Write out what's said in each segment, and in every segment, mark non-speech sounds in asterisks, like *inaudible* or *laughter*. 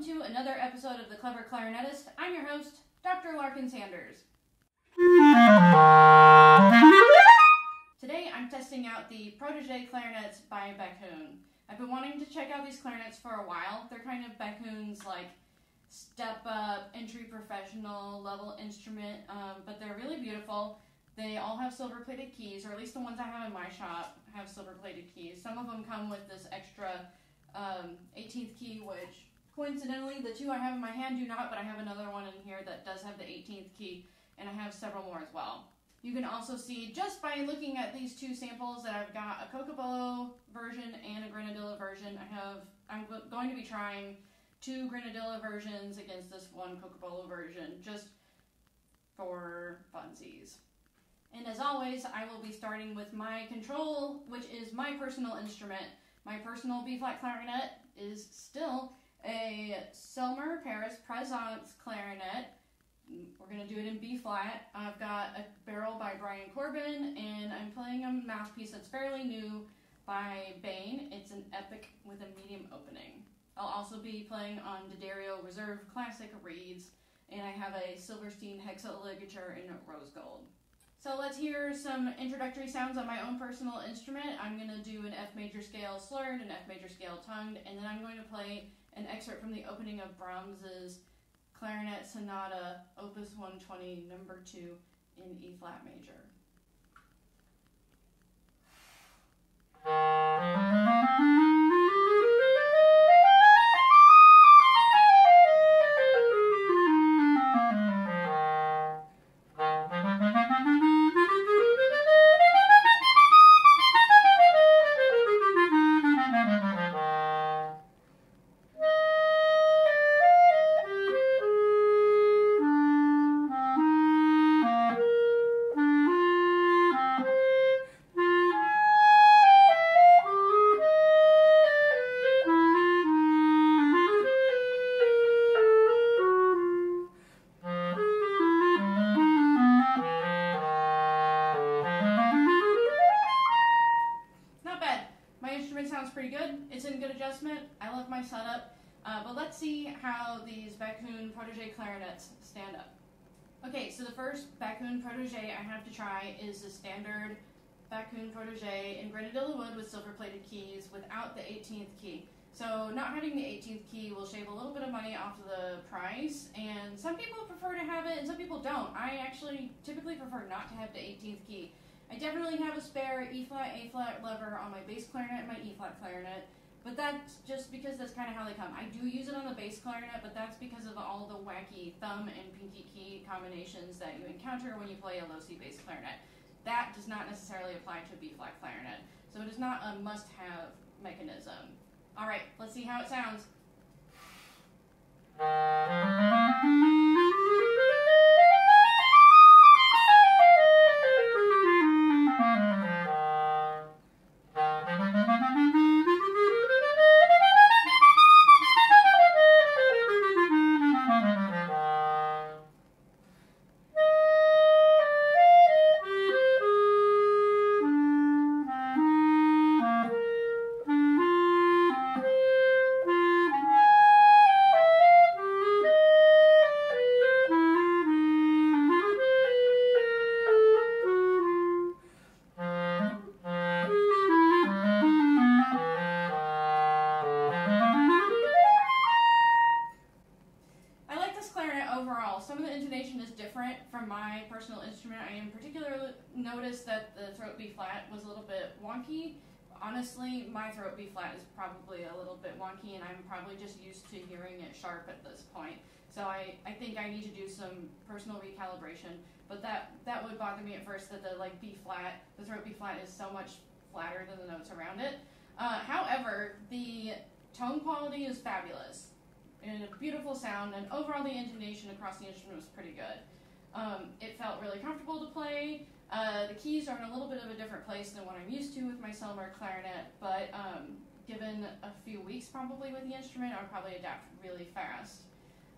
welcome to another episode of The Clever Clarinetist. I'm your host, Dr. Larkin Sanders. Today I'm testing out the Protege clarinets by Backun. I've been wanting to check out these clarinets for a while. They're kind of Backun's like step up, entry professional level instrument, um, but they're really beautiful. They all have silver plated keys, or at least the ones I have in my shop have silver plated keys. Some of them come with this extra um, 18th key, which coincidentally the two I have in my hand do not, but I have another one in here that does have the 18th key, and I have several more as well. You can also see just by looking at these two samples that I've got a Cocobolo version and a Grenadilla version. I have I'm going to be trying two Grenadilla versions against this one Cocobolo version just for funsies. And as always, I will be starting with my control, which is my personal instrument. My personal B-flat clarinet is still a Selmer Paris Présence clarinet. We're going to do it in B-flat. I've got a barrel by Brian Corbin, and I'm playing a mouthpiece that's fairly new by Behn. It's an Epic with a medium opening. I'll also be playing on D'Addario Reserve Classic reeds, and I have a Silverstein Hexa ligature in rose gold. So let's hear some introductory sounds on my own personal instrument. I'm going to do an F major scale slurred, an F major scale tongued, and then I'm going to play an excerpt from the opening of Brahms's Clarinet Sonata, Opus 120, number 2, in E flat major. Adjustment. I love my setup. Uh, but let's see how these Backun Protege clarinets stand up. Okay, so the first Backun Protege I have to try is the standard Backun Protege in Grenadilla wood with silver plated keys without the 18th key. So not having the 18th key will shave a little bit of money off of the price, and some people prefer to have it and some people don't. I actually typically prefer not to have the 18th key. I definitely have a spare E flat, A flat lever on my bass clarinet and my E flat clarinet, but that's just because that's kind of how they come. I do use it on the bass clarinet, but that's because of all the wacky thumb and pinky key combinations that you encounter when you play a low C bass clarinet. That does not necessarily apply to a B flat clarinet, so it is not a must have mechanism. All right, let's see how it sounds. Noticed that the throat B flat was a little bit wonky. Honestly, my throat B flat is probably a little bit wonky, and I'm probably just used to hearing it sharp at this point. So I, I think I need to do some personal recalibration. But that that would bother me at first that the like B flat, the throat B flat is so much flatter than the notes around it. Uh, however, the tone quality is fabulous and a beautiful sound, and overall the intonation across the instrument was pretty good. Um, it felt really comfortable to play. Uh, the keys are in a little bit of a different place than what I'm used to with my Selmer clarinet, but um, given a few weeks probably with the instrument, I'll probably adapt really fast.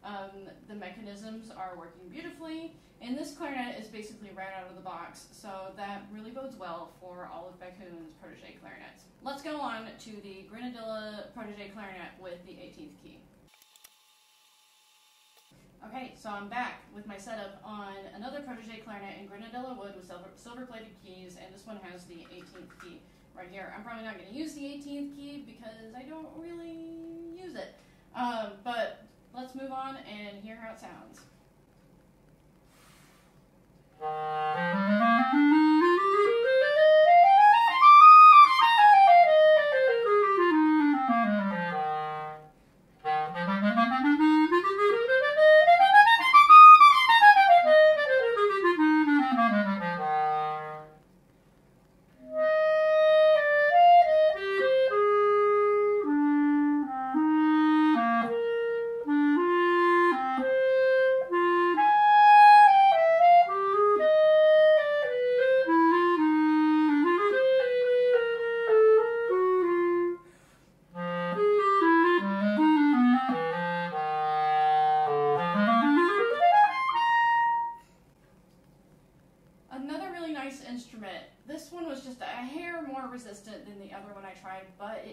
Um, the mechanisms are working beautifully, and this clarinet is basically right out of the box, so that really bodes well for all of Backun's protege clarinets. Let's go on to the Grenadilla protege clarinet with the 18th key. Okay, so I'm back with my setup on another Protege clarinet in grenadilla wood with silver, silver plated keys, and this one has the 18th key right here. I'm probably not going to use the 18th key because I don't really use it. Um, but let's move on and hear how it sounds.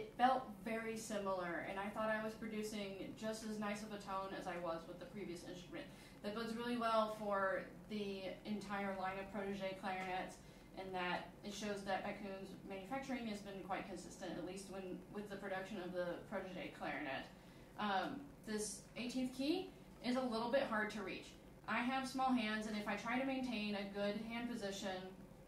It felt very similar, and I thought I was producing just as nice of a tone as I was with the previous instrument. That bodes really well for the entire line of protege clarinets, and that it shows that Backun's manufacturing has been quite consistent, at least when with the production of the protege clarinet. Um, this 18th key is a little bit hard to reach. I have small hands, and if I try to maintain a good hand position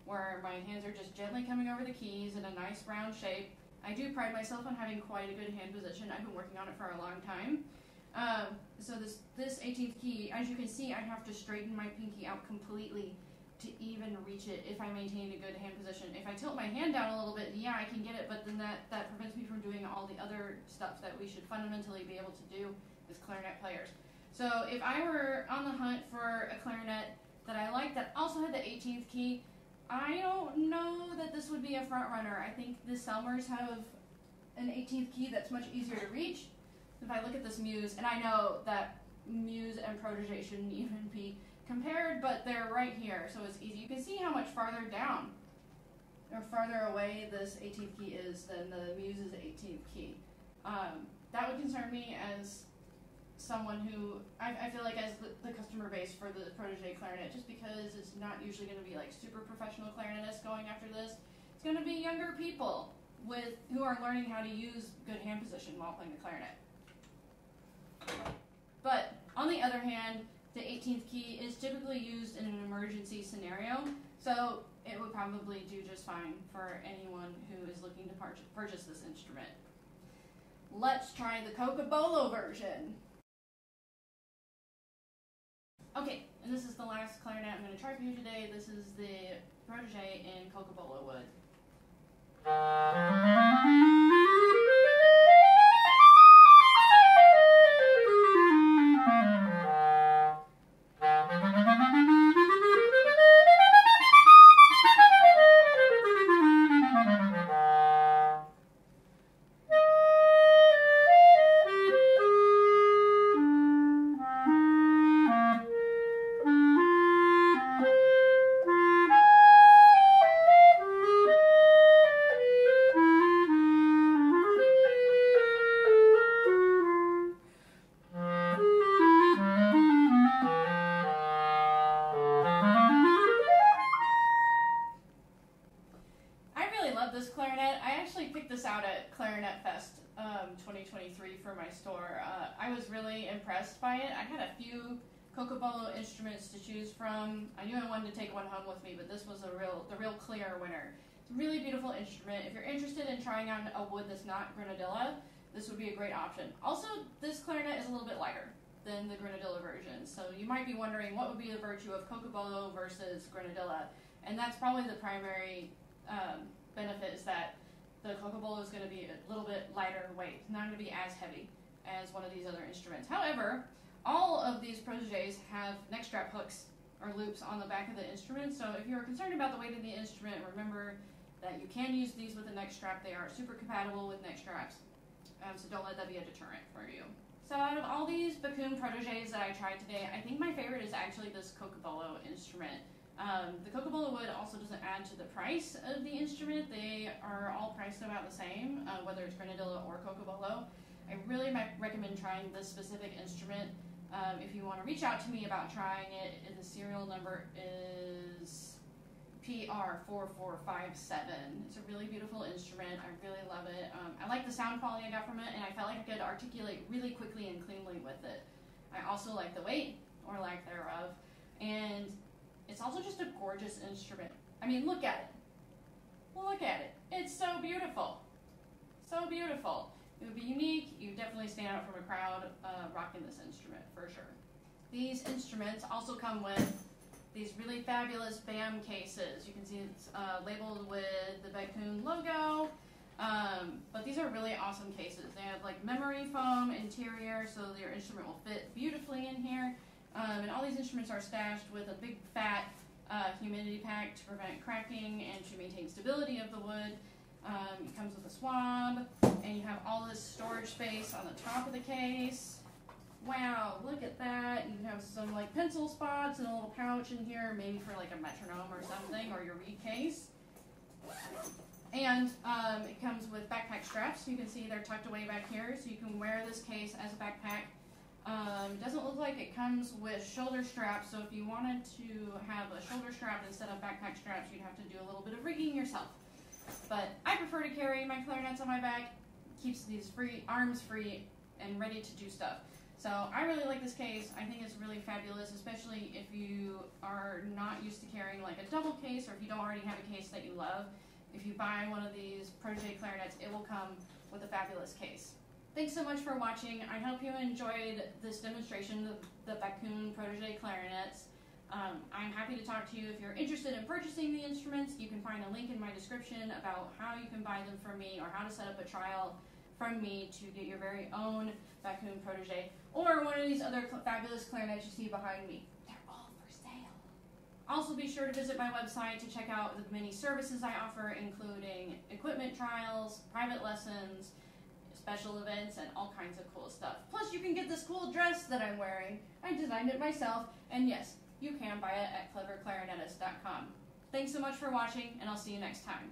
where my hands are just gently coming over the keys in a nice round shape, I do pride myself on having quite a good hand position. I've been working on it for a long time. Um, so this this 18th key, as you can see, I have to straighten my pinky out completely to even reach it if I maintain a good hand position. If I tilt my hand down a little bit, yeah, I can get it, but then that, that prevents me from doing all the other stuff that we should fundamentally be able to do as clarinet players. So if I were on the hunt for a clarinet that I liked that also had the 18th key, I don't know that this would be a front runner. I think the Selmers have an 18th key that's much easier to reach. If I look at this Muse, and I know that Muse and Protege shouldn't *laughs* even be compared, but they're right here, so it's easy. You can see how much farther down or farther away this 18th key is than the Muse's 18th key. Um, that would concern me as someone who I, I feel like as the, the customer base for the protege clarinet, just because it's not usually going to be like super professional clarinetists going after this. It's going to be younger people with who are learning how to use good hand position while playing the clarinet. But on the other hand, the 18th key is typically used in an emergency scenario, so it would probably do just fine for anyone who is looking to purchase this instrument. Let's try the Cocobolo version. Okay, and this is the last clarinet I'm going to try for you today. This is the Protege in Cocobolo wood. this out at Clarinet Fest um, 2023 for my store. Uh, I was really impressed by it. I had a few Cocobolo instruments to choose from. I knew I wanted to take one home with me, but this was a real, the real clear winner. It's a really beautiful instrument. If you're interested in trying on a wood that's not grenadilla, this would be a great option. Also, this clarinet is a little bit lighter than the grenadilla version, so you might be wondering what would be the virtue of Cocobolo versus grenadilla, and that's probably the primary um, benefit is that the Cocobolo is going to be a little bit lighter weight, not going to be as heavy as one of these other instruments. However, all of these proteges have neck strap hooks or loops on the back of the instrument, so if you're concerned about the weight of the instrument, remember that you can use these with a neck strap. They are super compatible with neck straps, um, so don't let that be a deterrent for you. So out of all these Backun proteges that I tried today, I think my favorite is actually this Cocobolo instrument. Um, the Cocobolo wood also doesn't add to the price of the instrument. They are all priced about the same, uh, whether it's Grenadilla or Cocobolo. I really recommend trying this specific instrument Um, if you want to reach out to me about trying it, the serial number is PR4457. It's a really beautiful instrument. I really love it. Um, I like the sound quality I got from it, and I felt like I could articulate really quickly and cleanly with it. I also like the weight, or lack thereof, and it's also just a gorgeous instrument. I mean, look at it. Look at it. It's so beautiful. So beautiful. It would be unique. You definitely stand out from a crowd uh, rocking this instrument for sure. These instruments also come with these really fabulous BAM cases. You can see it's uh, labeled with the Backun logo. Um, but these are really awesome cases. They have like memory foam interior, so your instrument will fit beautifully in here. Um, and all these instruments are stashed with a big fat uh, humidity pack to prevent cracking and to maintain stability of the wood. Um, it comes with a swab, and you have all this storage space on the top of the case. Wow, look at that. You have some like pencil spots and a little pouch in here, maybe for like a metronome or something, or your reed case. And um, it comes with backpack straps. You can see they're tucked away back here, so you can wear this case as a backpack. Um, doesn't look like it comes with shoulder straps, so if you wanted to have a shoulder strap instead of backpack straps, you'd have to do a little bit of rigging yourself. But I prefer to carry my clarinets on my back. Keeps these free arms free and ready to do stuff. So I really like this case. I think it's really fabulous, especially if you are not used to carrying like a double case or if you don't already have a case that you love. If you buy one of these Protege clarinets, it will come with a fabulous case. Thanks so much for watching. I hope you enjoyed this demonstration of the Backun Protege clarinets. Um, I'm happy to talk to you if you're interested in purchasing the instruments. You can find a link in my description about how you can buy them from me or how to set up a trial from me to get your very own Backun Protege or one of these other fabulous clarinets you see behind me. They're all for sale. Also, be sure to visit my website to check out the many services I offer, including equipment trials, private lessons, special events, and all kinds of cool stuff. Plus, you can get this cool dress that I'm wearing. I designed it myself, and yes, you can buy it at cleverclarinetist.com. Thanks so much for watching, and I'll see you next time.